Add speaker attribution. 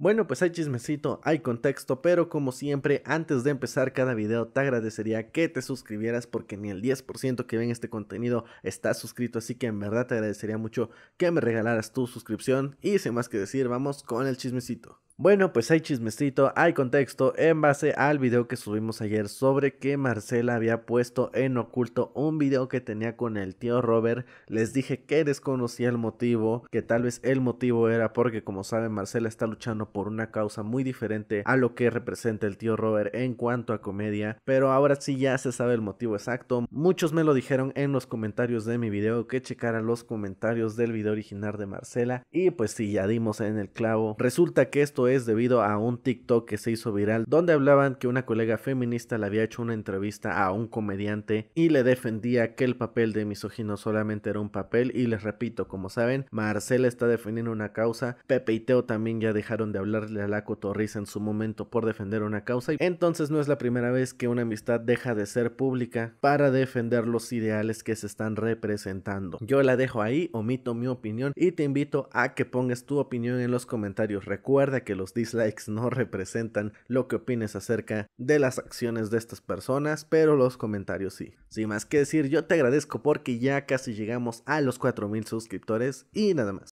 Speaker 1: Bueno, pues hay chismecito, hay contexto, pero como siempre, antes de empezar cada video te agradecería que te suscribieras porque ni el 10% que ven este contenido está suscrito, así que en verdad te agradecería mucho que me regalaras tu suscripción y sin más que decir, vamos con el chismecito. Bueno, pues hay chismecito, hay contexto en base al video que subimos ayer sobre que Marcela había puesto en oculto un video que tenía con el tío Robert. Les dije que desconocía el motivo, que tal vez el motivo era porque como saben Marcela está luchando por una causa muy diferente a lo que representa el tío Robert en cuanto a comedia, pero ahora sí ya se sabe el motivo exacto. Muchos me lo dijeron en los comentarios de mi video que checara los comentarios del video original de Marcela y pues sí, ya dimos en el clavo. Resulta que esto es debido a un TikTok que se hizo viral donde hablaban que una colega feminista le había hecho una entrevista a un comediante y le defendía que el papel de misógino solamente era un papel y les repito, como saben, Marcela está defendiendo una causa, Pepe y Teo también ya dejaron de hablarle a la cotorriza en su momento por defender una causa, entonces no es la primera vez que una amistad deja de ser pública para defender los ideales que se están representando. Yo la dejo ahí, omito mi opinión y te invito a que pongas tu opinión en los comentarios. Recuerda que los dislikes no representan lo que opines acerca de las acciones de estas personas, pero los comentarios sí. Sin más que decir, yo te agradezco porque ya casi llegamos a los 4000 suscriptores y nada más.